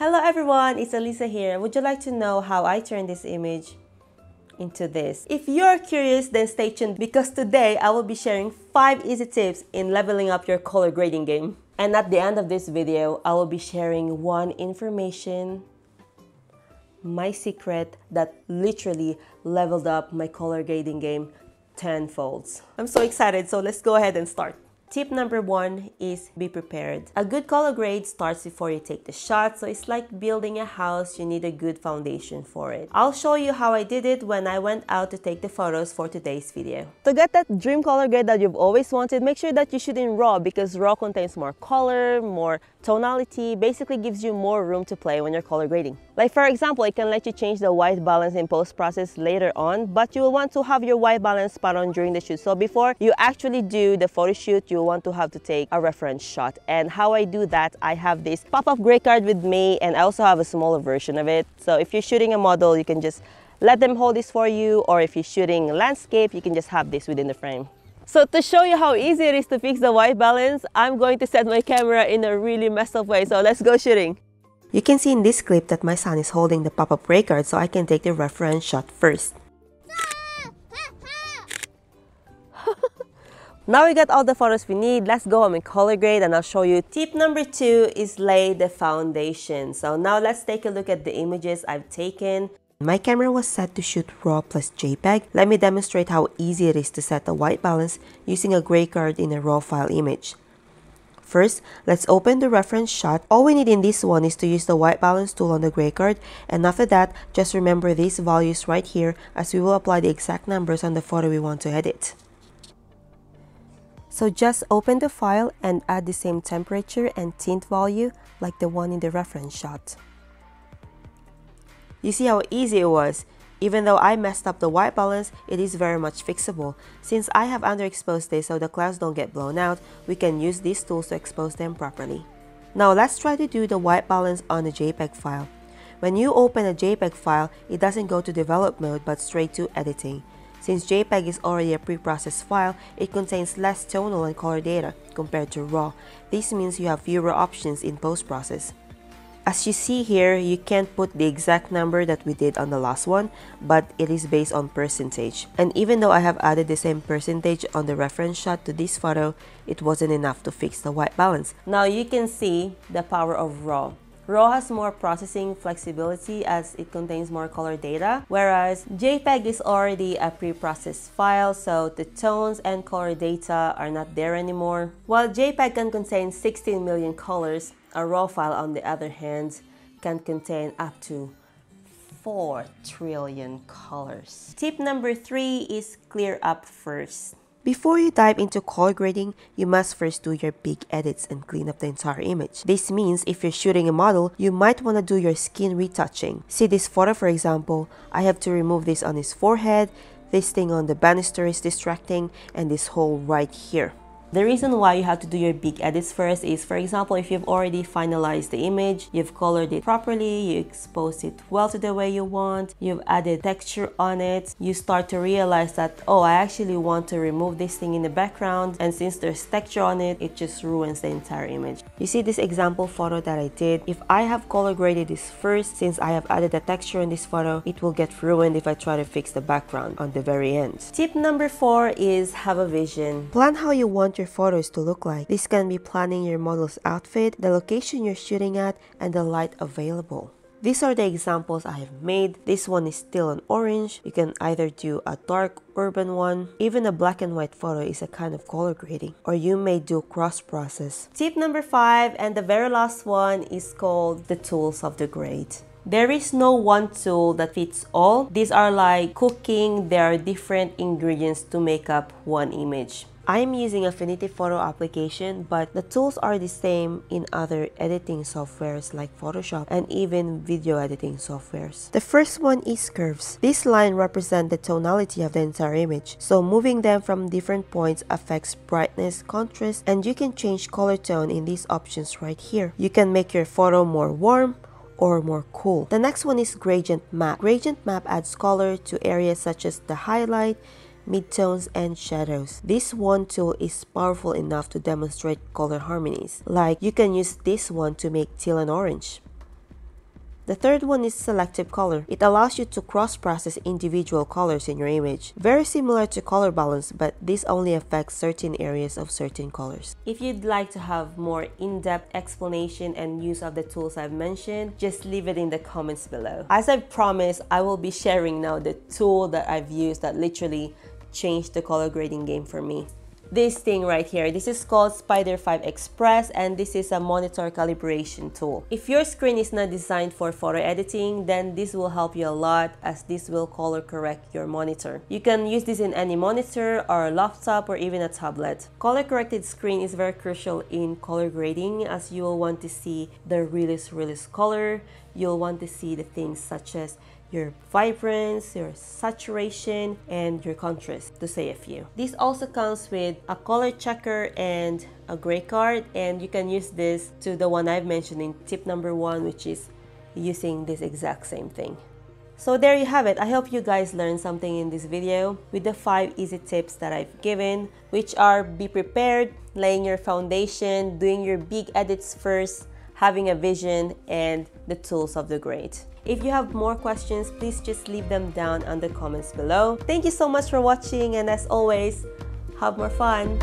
Hello everyone, it's Elisa here. Would you like to know how I turn this image into this? If you're curious, then stay tuned because today I will be sharing 5 easy tips in leveling up your color grading game. And at the end of this video, I will be sharing one information, my secret that literally leveled up my color grading game tenfolds. I'm so excited, so let's go ahead and start. Tip number one is be prepared. A good color grade starts before you take the shot, so it's like building a house, you need a good foundation for it. I'll show you how I did it when I went out to take the photos for today's video. To get that dream color grade that you've always wanted, make sure that you shoot in RAW because RAW contains more color, more tonality, basically gives you more room to play when you're color grading. Like for example, it can let you change the white balance in post-process later on, but you will want to have your white balance spot on during the shoot. So before you actually do the photo shoot, you want to have to take a reference shot. And how I do that, I have this pop-up gray card with me and I also have a smaller version of it. So if you're shooting a model, you can just let them hold this for you or if you're shooting landscape, you can just have this within the frame. So to show you how easy it is to fix the white balance, I'm going to set my camera in a really messed up way. So let's go shooting. You can see in this clip that my son is holding the pop-up gray card so I can take the reference shot first. Now we got all the photos we need, let's go home and color grade and I'll show you. Tip number two is lay the foundation. So now let's take a look at the images I've taken. My camera was set to shoot RAW plus JPEG. Let me demonstrate how easy it is to set the white balance using a gray card in a RAW file image. First, let's open the reference shot. All we need in this one is to use the white balance tool on the gray card and after that, just remember these values right here as we will apply the exact numbers on the photo we want to edit. So just open the file and add the same temperature and tint value like the one in the reference shot. You see how easy it was? Even though I messed up the white balance, it is very much fixable. Since I have underexposed this so the clouds don't get blown out, we can use these tools to expose them properly. Now let's try to do the white balance on a JPEG file. When you open a JPEG file, it doesn't go to develop mode but straight to editing. Since JPEG is already a preprocessed file, it contains less tonal and color data compared to RAW. This means you have fewer options in post-process. As you see here, you can't put the exact number that we did on the last one, but it is based on percentage. And even though I have added the same percentage on the reference shot to this photo, it wasn't enough to fix the white balance. Now you can see the power of RAW. RAW has more processing flexibility as it contains more color data, whereas JPEG is already a pre-processed file, so the tones and color data are not there anymore. While JPEG can contain 16 million colors, a RAW file on the other hand can contain up to 4 trillion colors. Tip number 3 is clear up first. Before you dive into color grading, you must first do your big edits and clean up the entire image. This means if you're shooting a model, you might want to do your skin retouching. See this photo for example, I have to remove this on his forehead, this thing on the banister is distracting, and this hole right here. The reason why you have to do your big edits first is, for example, if you've already finalized the image, you've colored it properly, you exposed it well to the way you want, you've added texture on it, you start to realize that, oh, I actually want to remove this thing in the background, and since there's texture on it, it just ruins the entire image. You see this example photo that I did? If I have color graded this first, since I have added the texture in this photo, it will get ruined if I try to fix the background on the very end. Tip number four is have a vision. Plan how you want your photos to look like. This can be planning your model's outfit, the location you're shooting at, and the light available. These are the examples I have made. This one is teal and orange. You can either do a dark urban one. Even a black and white photo is a kind of color grading. Or you may do cross process. Tip number five and the very last one is called the tools of the grade. There is no one tool that fits all. These are like cooking. There are different ingredients to make up one image. I'm using Affinity Photo application, but the tools are the same in other editing softwares like Photoshop and even video editing softwares. The first one is curves. This line represents the tonality of the entire image, so moving them from different points affects brightness, contrast, and you can change color tone in these options right here. You can make your photo more warm, or more cool. The next one is gradient map. Gradient map adds color to areas such as the highlight, midtones, and shadows. This one tool is powerful enough to demonstrate color harmonies. Like you can use this one to make teal and orange. The third one is selective color. It allows you to cross-process individual colors in your image. Very similar to color balance, but this only affects certain areas of certain colors. If you'd like to have more in-depth explanation and use of the tools I've mentioned, just leave it in the comments below. As I promised, I will be sharing now the tool that I've used that literally changed the color grading game for me this thing right here. This is called Spyder 5 Express and this is a monitor calibration tool. If your screen is not designed for photo editing, then this will help you a lot as this will color correct your monitor. You can use this in any monitor or laptop or even a tablet. Color corrected screen is very crucial in color grading as you will want to see the realest realest color. You'll want to see the things such as your vibrance, your saturation, and your contrast, to say a few. This also comes with a color checker and a gray card, and you can use this to the one I've mentioned in tip number one, which is using this exact same thing. So there you have it. I hope you guys learned something in this video with the 5 easy tips that I've given, which are be prepared, laying your foundation, doing your big edits first, having a vision, and the tools of the great. If you have more questions, please just leave them down on the comments below. Thank you so much for watching and as always, have more fun!